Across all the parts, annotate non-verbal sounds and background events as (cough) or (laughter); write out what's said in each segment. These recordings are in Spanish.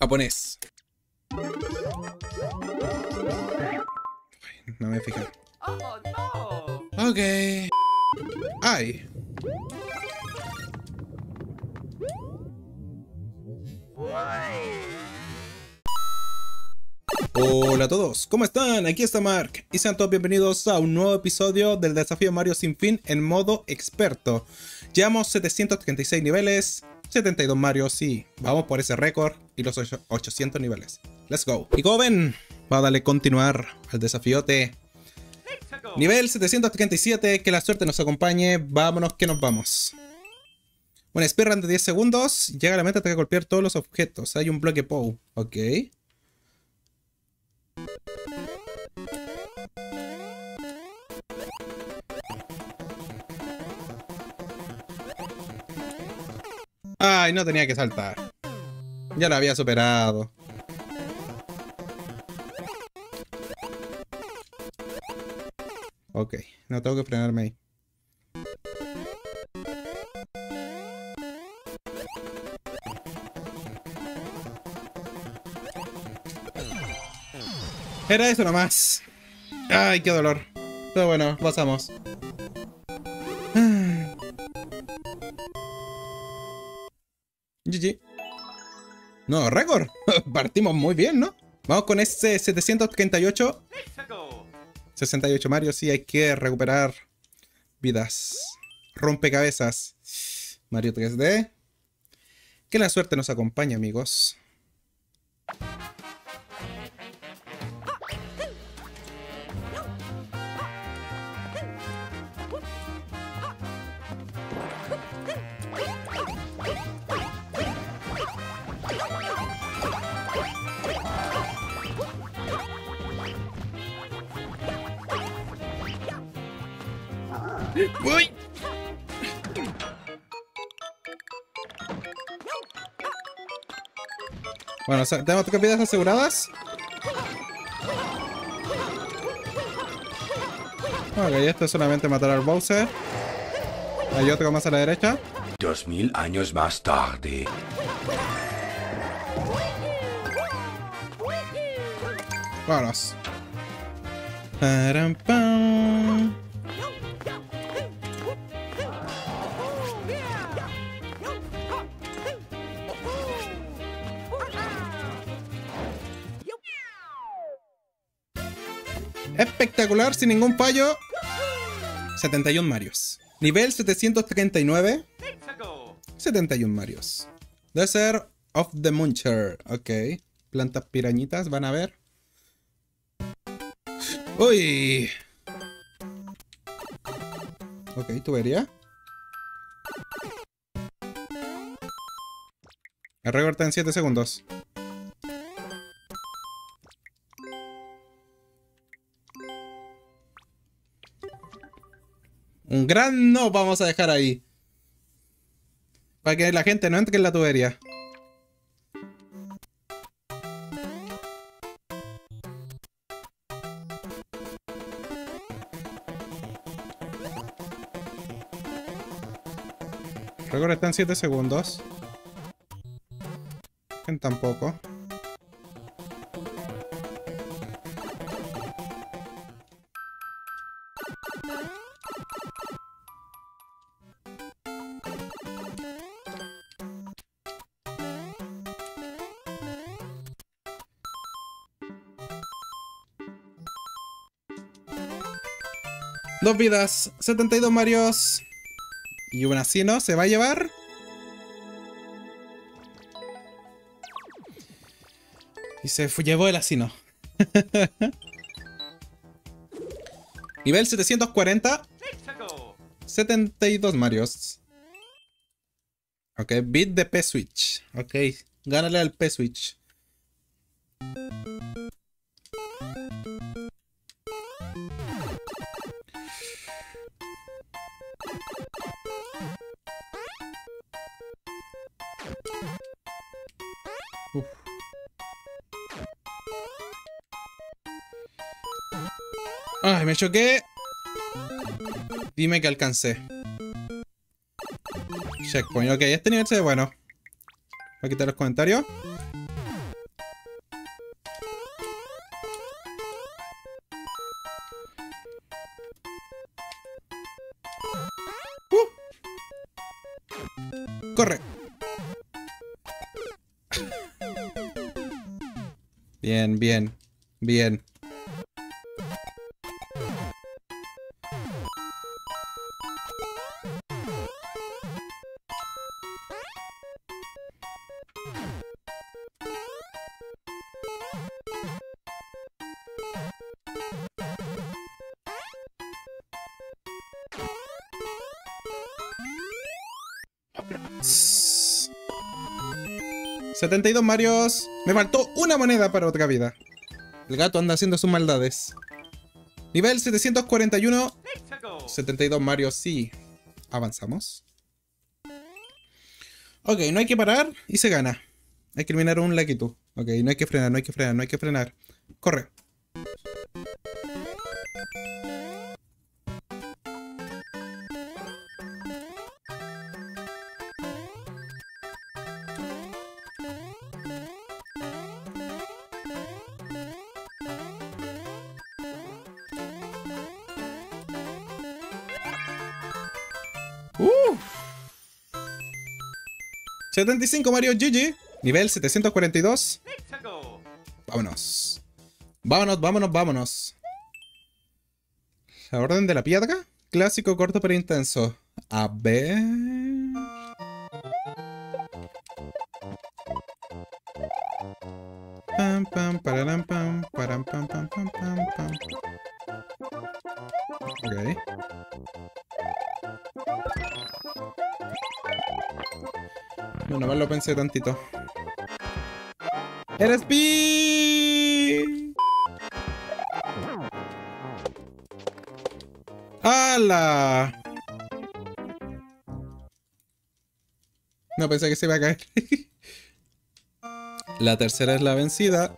Japonés. No me fijé. Oh! Ok. Ay. Hola a todos, ¿cómo están? Aquí está Mark y sean todos bienvenidos a un nuevo episodio del desafío Mario Sin Fin en modo experto. Llevamos 736 niveles, 72 Mario, sí, vamos por ese récord y los 800 niveles. Let's go. Y como ven, va a darle continuar al desafíote. Nivel 737, que la suerte nos acompañe, vámonos que nos vamos. Bueno, speedrun de 10 segundos, llega la meta, tengo que golpear todos los objetos, hay un bloque POW, ok. No tenía que saltar. Ya lo había superado. Ok, no tengo que frenarme ahí. Era eso nomás. Ay, qué dolor. Pero bueno, pasamos. No, récord. (laughs) Partimos muy bien, ¿no? Vamos con ese 738. Let's go! 68 Mario, sí, hay que recuperar vidas. Rompecabezas. Mario 3D. Que la suerte nos acompañe, amigos. ¡Uy! Bueno, ¿tenemos tres vidas aseguradas? Ok, esto es solamente matar al Bowser. Hay otro más a la derecha. Dos mil años más tarde. Vámonos. Param, pam. Espectacular, sin ningún fallo. 71 Marios. Nivel 739. Let's go! 71 Marios. Desert of the Muncher. Ok. Plantas pirañitas, van a ver. Uy. Ok, tubería. El récord está en 7 segundos. Un gran no vamos a dejar ahí. Para que la gente no entre en la tubería. Récord está en 7 segundos. En tampoco. Dos vidas, 72 Marios. Y un asino se va a llevar. Y se llevó el asino. (laughs) Nivel 740, Let's go! 72 Marios. Ok, beat de P-Switch. Ok, gánale al P-Switch. Dime que alcancé. Checkpoint. Ok, este nivel se ve bueno. Voy a quitar los comentarios. Uh. Corre. (laughs) Bien, bien, bien. 72 Marios. Me faltó una moneda para otra vida. El gato anda haciendo sus maldades. Nivel 741. Let's go. 72 Marios, sí. Avanzamos. Ok, no hay que parar y se gana. Hay que eliminar un Lakitu. Ok, no hay que frenar, no hay que frenar, no hay que frenar. Corre. Uh. 75 Mario GG. Nivel 742. Let's go. Vámonos. Vámonos, vámonos, vámonos. La orden de la piedra. Clásico, corto pero intenso. A ver. Pam, pam, pam. No, nomás lo pensé tantito. ¡Eres Pi! ¡Hala! No pensé que se iba a caer. (laughs) la tercera es la vencida.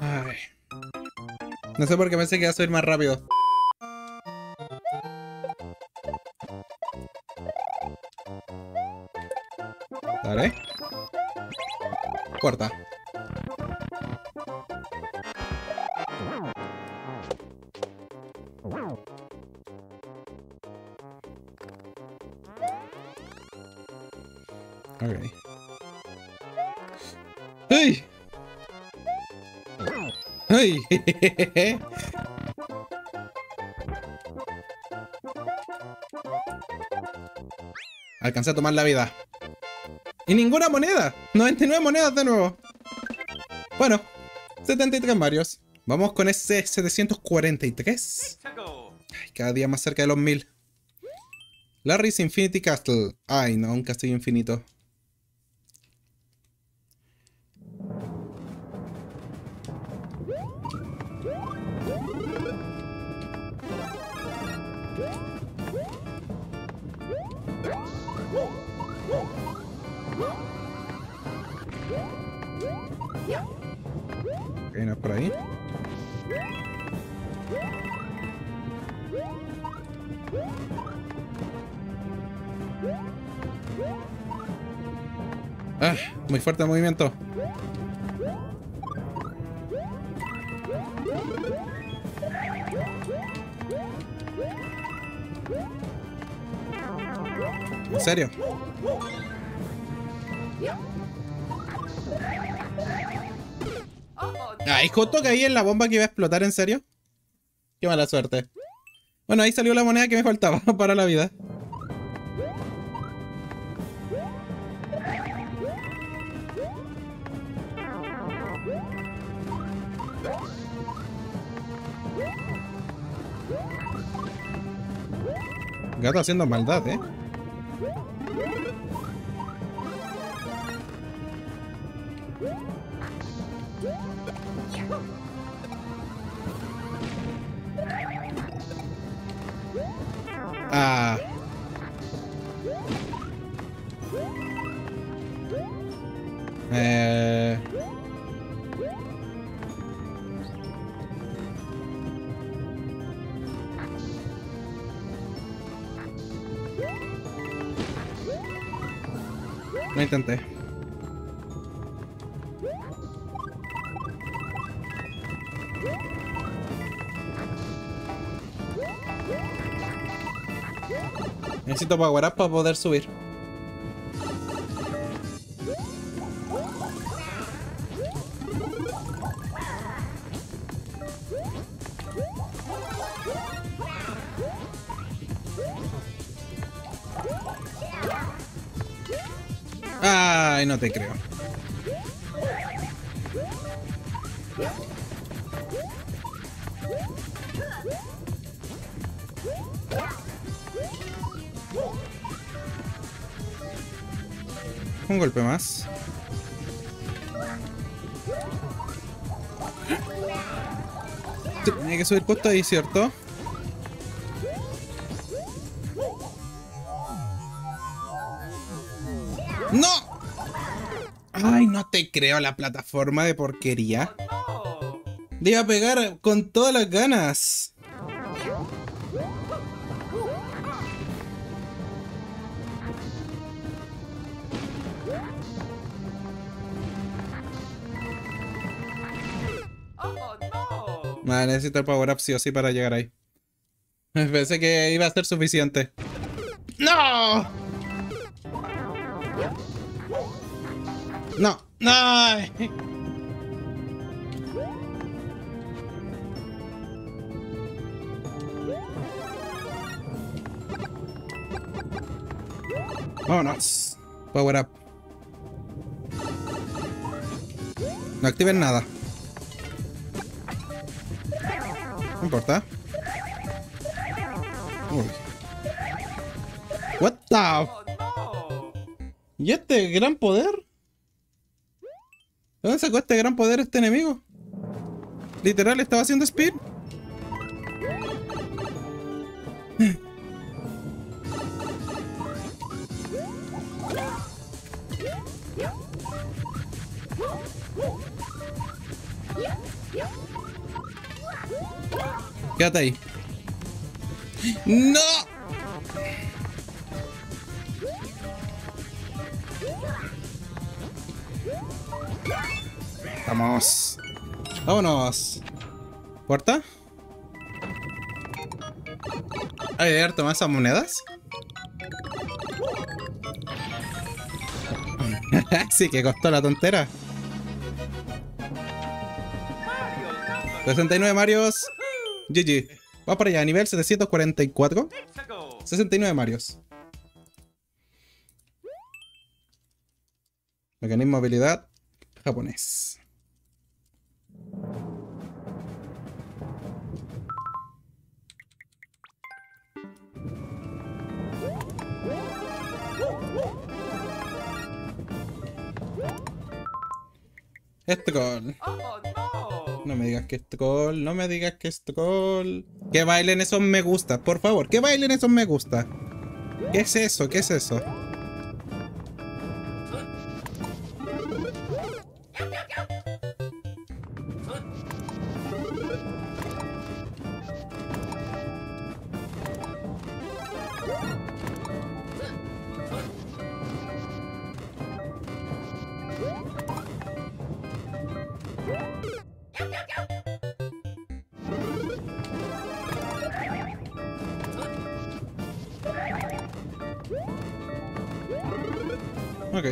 Ay. No sé por qué pensé que iba a subir más rápido. Ok. ¡Ay! ¡Ay! (laughs) Alcancé a tomar la vida. Y ninguna moneda. 99 monedas de nuevo. Bueno, 73 Marios. Vamos con ese 743. Let's go. Ay, cada día más cerca de los 1000. Larry's Infinity Castle. Ay, no, un castillo infinito. El movimiento. ¿En serio? Ay, justo caí en la bomba que iba a explotar, ¿en serio? Qué mala suerte. Bueno, ahí salió la moneda que me faltaba (laughs) para la vida. Gato haciendo maldad, ¿eh? Necesito power para poder subir. Que subir costa ahí, ¿cierto? ¡No! Ay, no te creo la plataforma de porquería. Le iba a pegar con todas las ganas. Vale, necesito el power up sí o sí para llegar ahí. Pensé que iba a ser suficiente. ¡No! No, no. Vámonos. Power up. No activen nada. No importa. Uy. What the? ¿Y este gran poder? ¿De dónde sacó este gran poder este enemigo? Literal, estaba haciendo speed. Quédate ahí. ¡No! Vamos. Vámonos. ¿Puerta? ¿Hay de más esas monedas? (laughs) sí, que costó la tontera. Mario number. 69 Marios. GG. Vamos para allá, nivel 744. Let's go. 69 Marios. Mecanismo habilidad japonés. Stroll. Oh no. No me digas que es troll, no me digas que es troll. Que bailen esos me gusta, por favor, que bailen esos me gusta. ¿Qué es eso? ¿Qué es eso? Ok.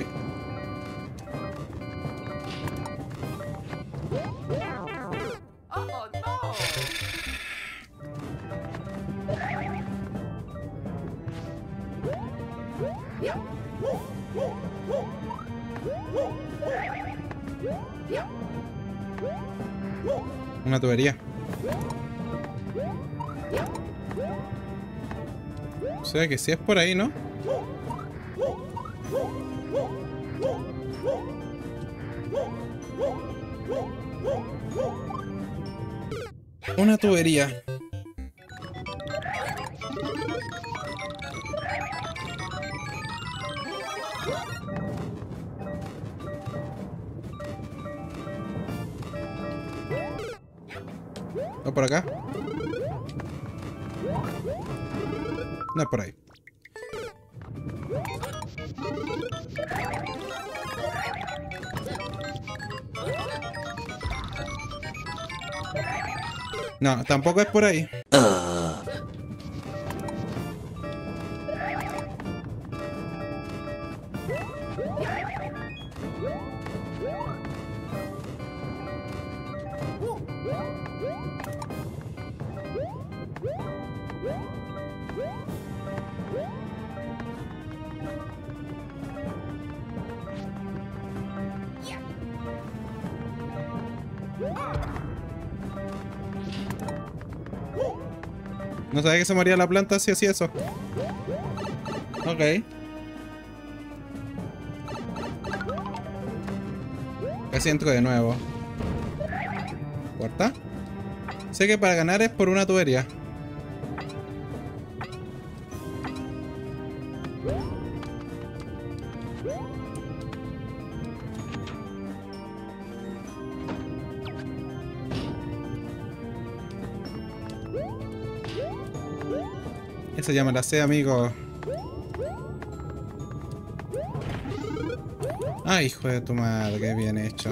Una tubería. O sea que sí es por ahí, ¿no? Una tubería. ¿O por acá? No por ahí. No, tampoco es por ahí. No sabía que se moría la planta si hacía eso. Ok. Casi entro de nuevo. Cuarta. Sé que para ganar es por una tubería. Esa ya me la sé, amigo. Ay, hijo de tu madre, qué bien hecho.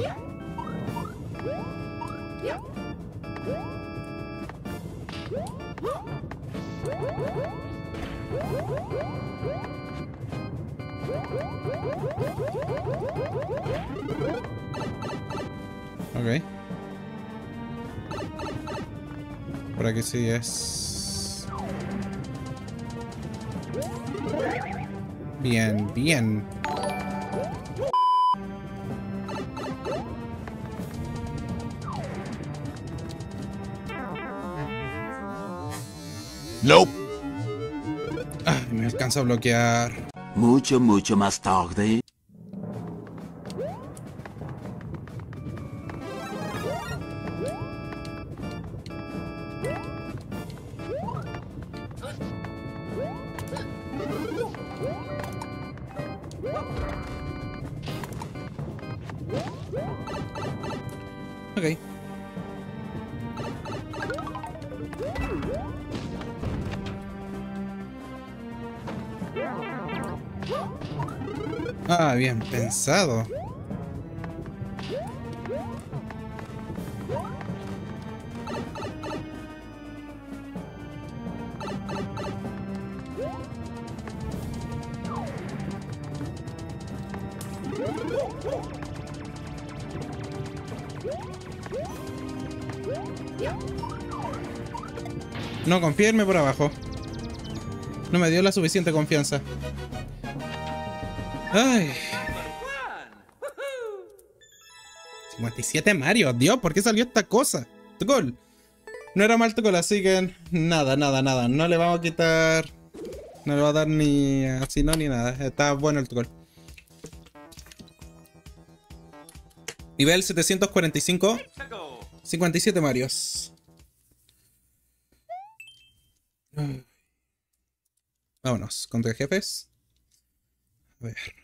Ok. Por aquí sí es. Bien, bien. Nope. Ay, me alcanza a bloquear. Mucho, mucho más tarde. No confía irme por abajo. No me dio la suficiente confianza. Ay. 57 Mario, Dios, ¿por qué salió esta cosa? Gol. No era mal gol, así que nada, nada, nada. No le vamos a quitar. No le va a dar ni así no ni nada. Está bueno el gol. Nivel 745. 57 Marios. Vámonos, contra jefes. A ver.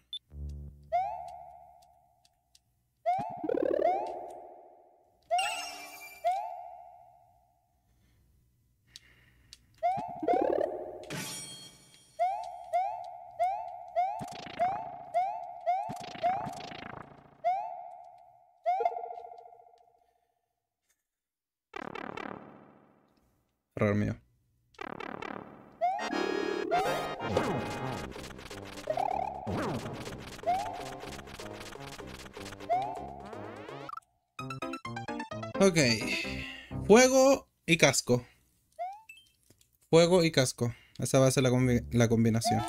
Error mío. Ok. Fuego y casco. Fuego y casco. Esa va a ser la, combi- la combinación.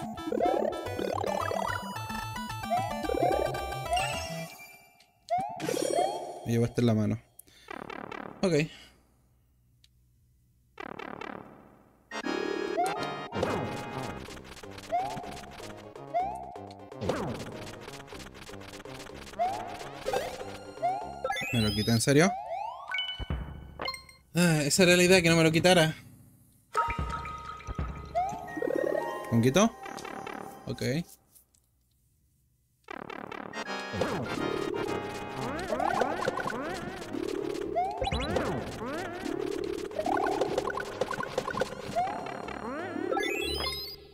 Me llevo este en la mano. Ok. Serio? Ah, esa era la idea, que no me lo quitara. ¿Con quito? Ok.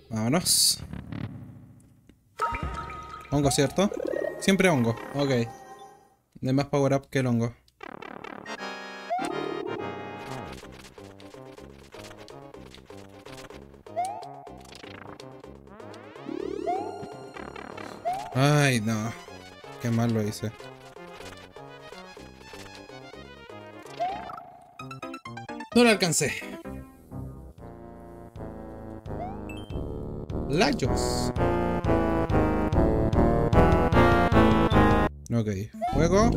Vámonos. Hongo, ¿cierto? Siempre hongo. Ok. De más power up que el hongo. Ay, no. Qué mal lo hice. No lo alcancé. Layos. Ok, fuego.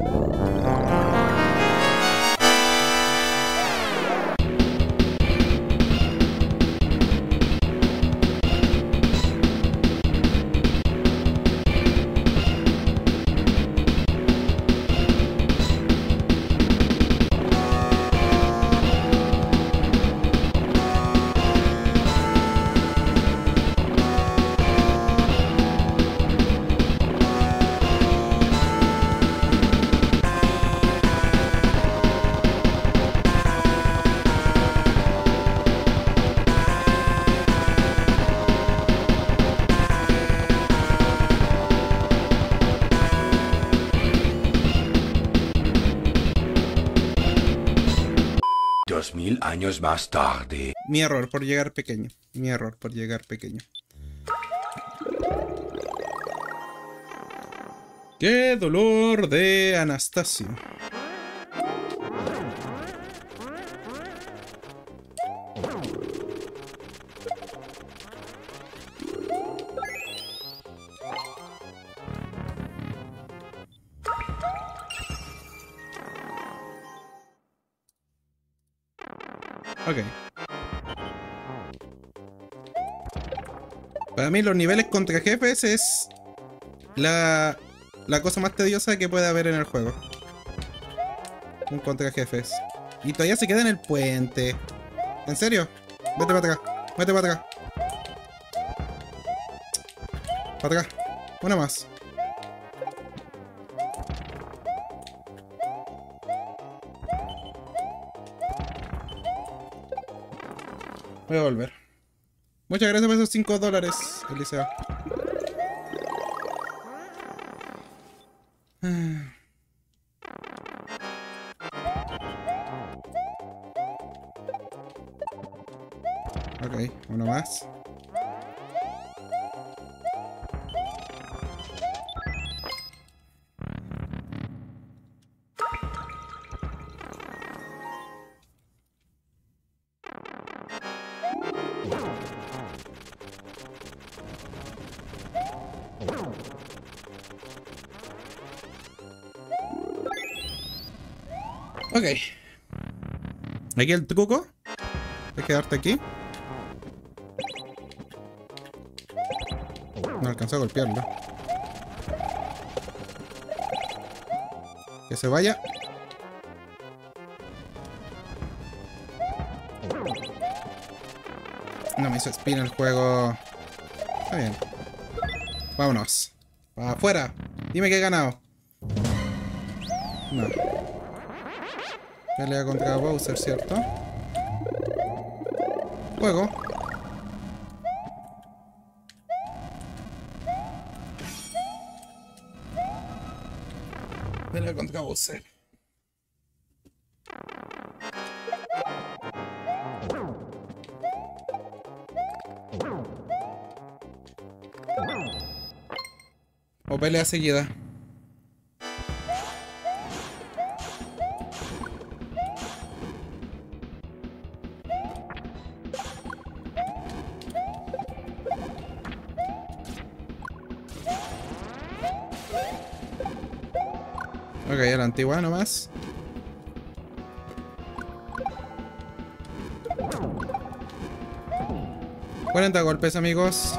Más tarde. Mi error por llegar pequeño. Mi error por llegar pequeño. Qué dolor de Anastasio. Ok. Para mí los niveles contra jefes es la, la cosa más tediosa que puede haber en el juego. Un contra jefes. Y todavía se queda en el puente. ¿En serio? Vete para acá. Vete para acá. Para acá. Una más. Voy a volver. Muchas gracias por esos 5 dólares, Eliseo. (sighs) Ok, uno más. Ok. Aquí el truco es quedarte aquí. No alcanzó a golpearlo. Que se vaya. No me hizo spin el juego. Está bien. Vámonos. Para afuera. Dime que he ganado. No. Pelea contra Bowser, ¿cierto? Juego. Pelea contra Bowser. O pelea seguida. Ok, a la antigua nomás. Cuarenta golpes, amigos.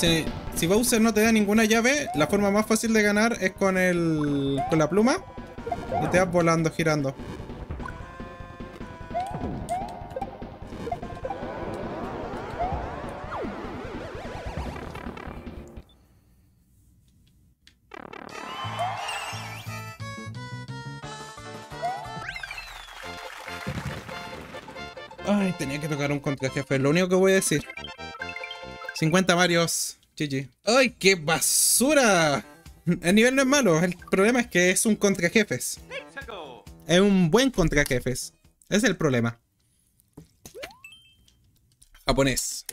Si, Bowser no te da ninguna llave, la forma más fácil de ganar es con el. con la pluma. Y te vas volando, girando. Ay, tenía que tocar un contra jefe, lo único que voy a decir. 50 Marios. GG. ¡Ay, qué basura! El nivel no es malo, el problema es que es un contra jefes. Let's go. Es un buen contra jefes. Ese es el problema. Japonés.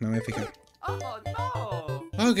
No me fijé. Oh no. Ok.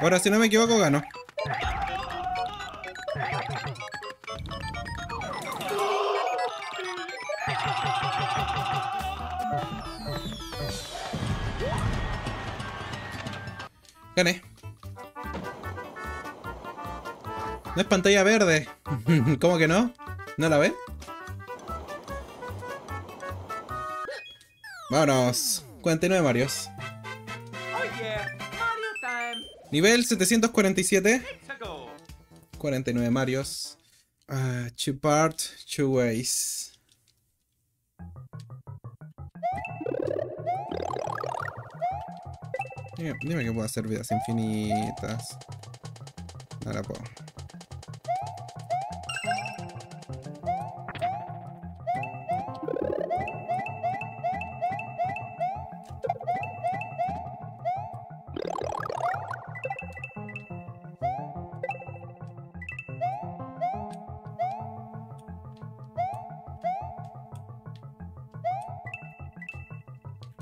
Ahora, si no me equivoco, gano. Gané. No es pantalla verde. (laughs) ¿Cómo que no? ¿No la ves? Vámonos. 49 Marios. Nivel 747. Let's go. 49 Marios. Ah, two part, two ways. Dime, que puedo hacer vidas infinitas. No la puedo.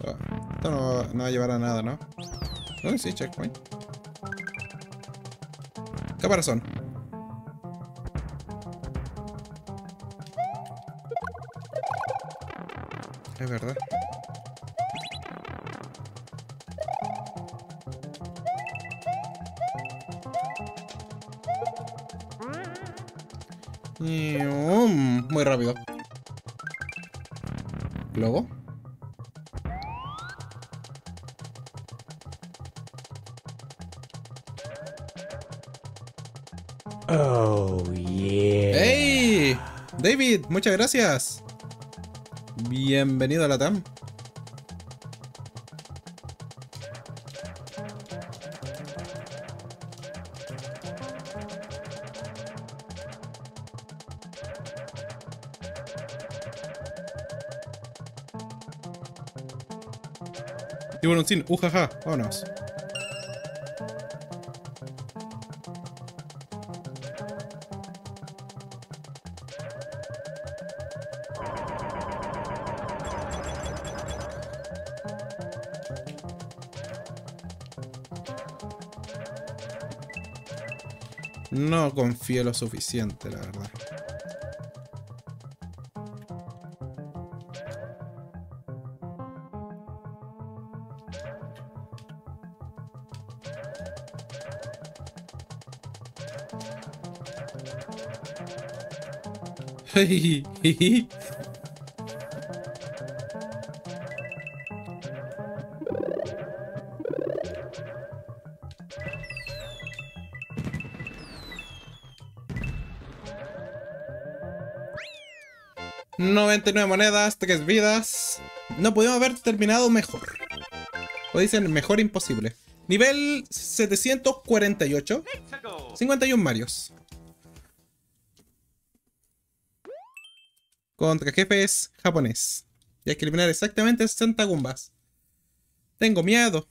Ah, Esto no, no va a llevar a nada, ¿no? Uy, sí, checkpoint. Caparazón. Es verdad. Um, muy rápido. Luego. Muchas gracias. Bienvenido a la TAM. Tiburón sin, ujaja, vámonos. No confío lo suficiente, la verdad. (laughs) ...99 monedas, 3 vidas... No pudimos haber terminado mejor. O dicen mejor imposible. Nivel 748... Let's go. 51 Marios. Contra jefes japonés. Y hay que eliminar exactamente 60 Gumbas. Tengo miedo.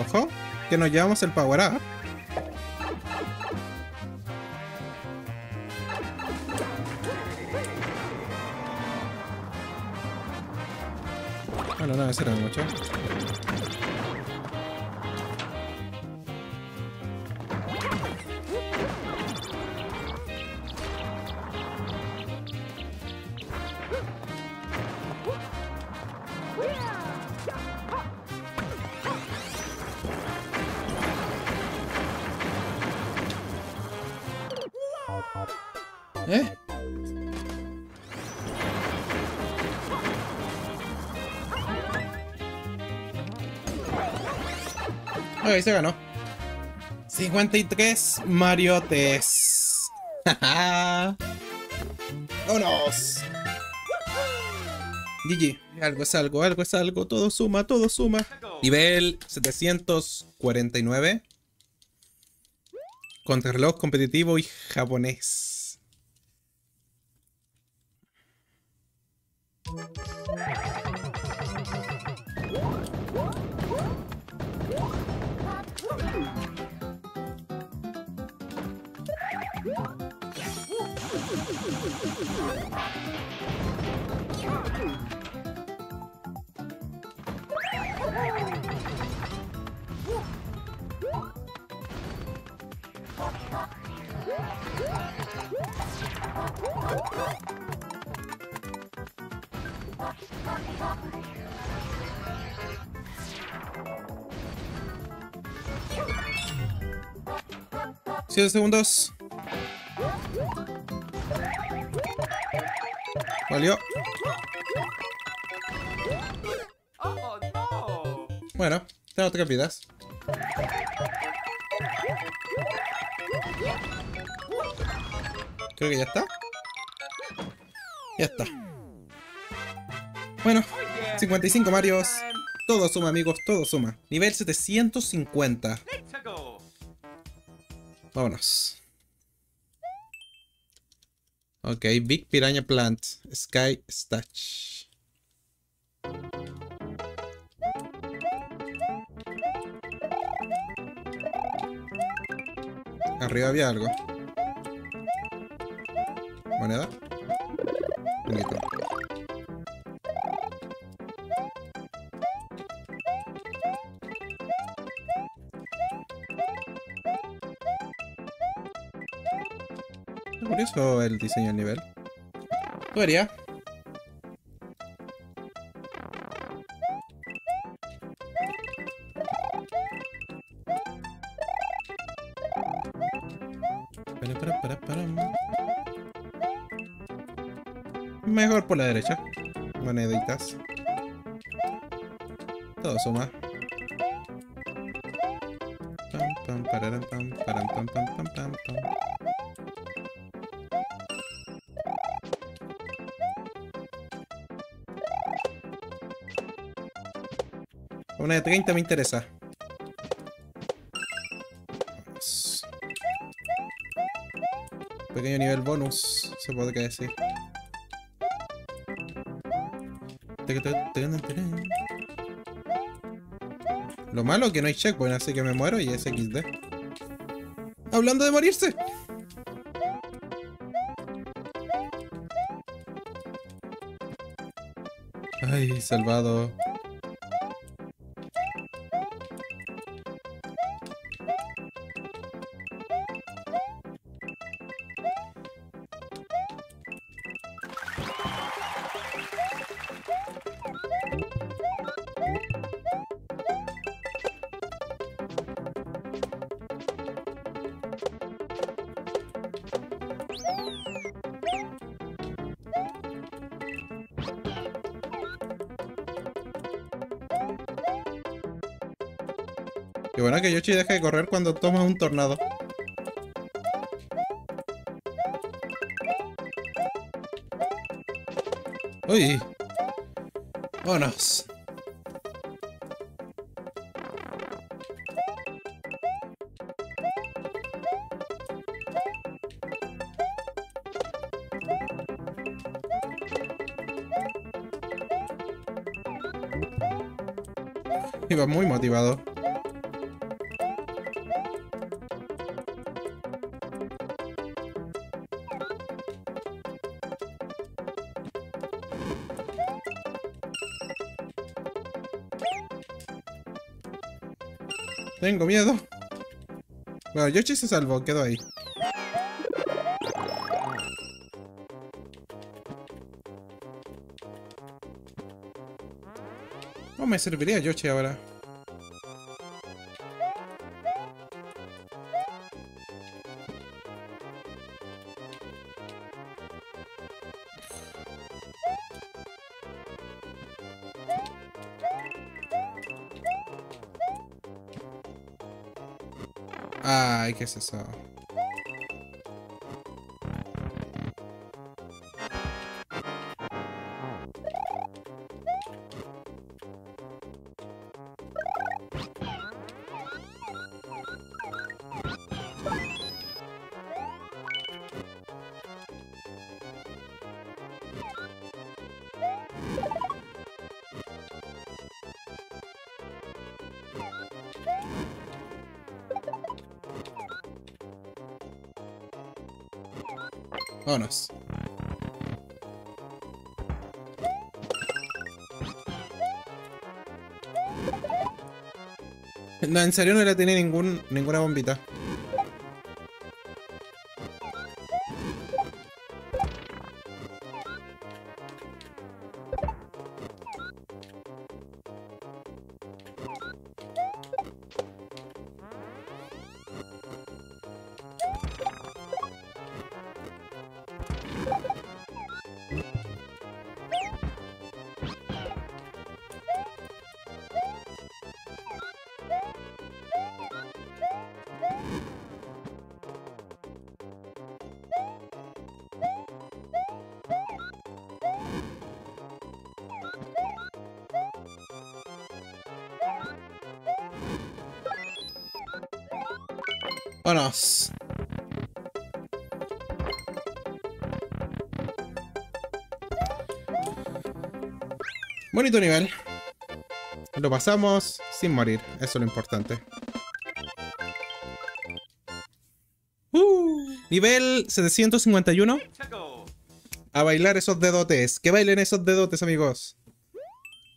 Ojo, que nos llevamos el power up. Bueno, no, ese era mucho. Ok, se ganó. 53 Mariotes. (laughs) ¡Vámonos! GG. Algo es algo, algo es algo. Todo suma, todo suma. Nivel 749. Contrarreloj competitivo y japonés. Segundos. Valió. No! Bueno, tengo tres vidas. Creo que ya está. Ya está. Bueno, Oh yeah! 55 Marios. Todo suma, amigos, todo suma. Nivel 750. Vámonos. Ok, Big Piranha Plant. Sky Statch. Arriba había algo. Moneda. El diseño del nivel. Para. Mejor por la derecha. Moneditas. Todo suma. Pam, pam, pararam, pam, pam, pam, pam, pam, pam. Una de 30 me interesa. Pequeño nivel bonus, se podría decir. Lo malo es que no hay checkpoint, así que me muero y es XD. Hablando de morirse. Ay, salvado. Bueno que Yoshi deja de correr cuando toma un tornado. Uy. Vámonos. Iba muy motivado. Tengo miedo. Bueno, Yoshi se salvó, quedó ahí. ¿Cómo me serviría Yoshi ahora? Ay, ¿qué es Vámonos. No, en serio no le tenía ningún, ninguna bombita. Bonito nivel. Lo pasamos sin morir. Eso es lo importante. Uh, nivel 751. Chaco. A bailar esos dedotes. Que bailen esos dedotes, amigos.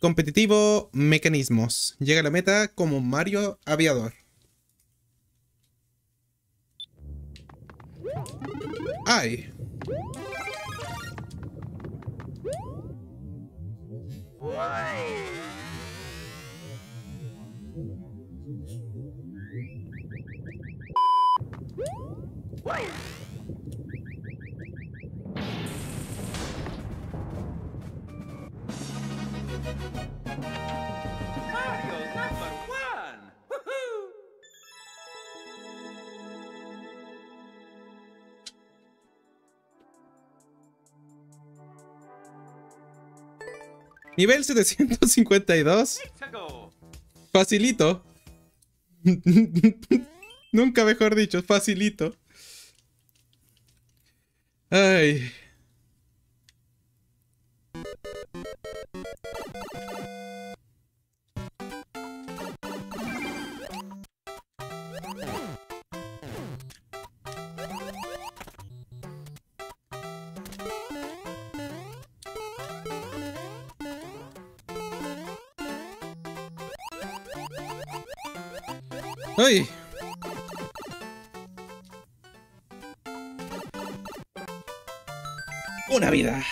Competitivo, mecanismos. Llega a la meta como Mario Aviador. ¡Ay! Mario Nivel 752. Chaco. Facilito. (laughs) Nunca mejor dicho, facilito. Ay. ¡Ay! Una vida.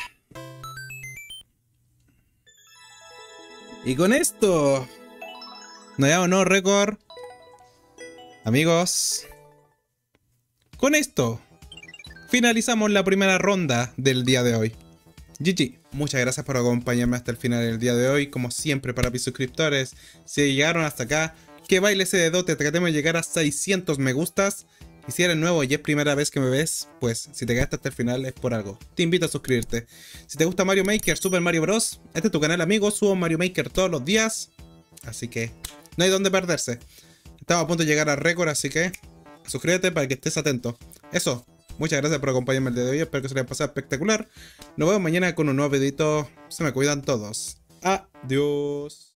Y con esto... No ya no récord. Amigos. Con esto. Finalizamos la primera ronda del día de hoy. GG, muchas gracias por acompañarme hasta el final del día de hoy. Como siempre, para mis suscriptores, si llegaron hasta acá, que baile ese dedote, tratemos de llegar a 600 me gustas. Y si eres nuevo y es primera vez que me ves, pues si te quedaste hasta el final es por algo. Te invito a suscribirte. Si te gusta Mario Maker, Super Mario Bros., este es tu canal amigo, subo Mario Maker todos los días. Así que no hay donde perderse. Estamos a punto de llegar al récord, así que suscríbete para que estés atento. Eso, muchas gracias por acompañarme el día de hoy, espero que se haya pasado espectacular. Nos vemos mañana con un nuevo videito. Se me cuidan todos. Adiós.